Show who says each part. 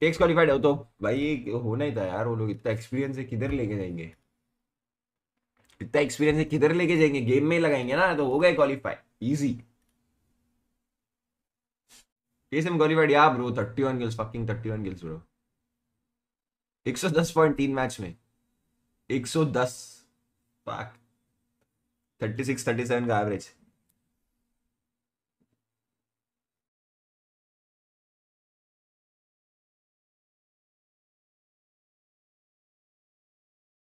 Speaker 1: Takes qualified हो तो। भाई होना ही था यार, वो लोग इतना एक्सपीरियंस है किधर लेके जाएँगे? इतना एक्सपीरियंस है किधर लेके जाएँगे? गेम में ही लगाएँगे ना तो हो गए qualify easy TSM qualified yeah bro 31 kills, fucking 31 kills, bro 110.3 match में। 110 fuck 36 37 का एवरेज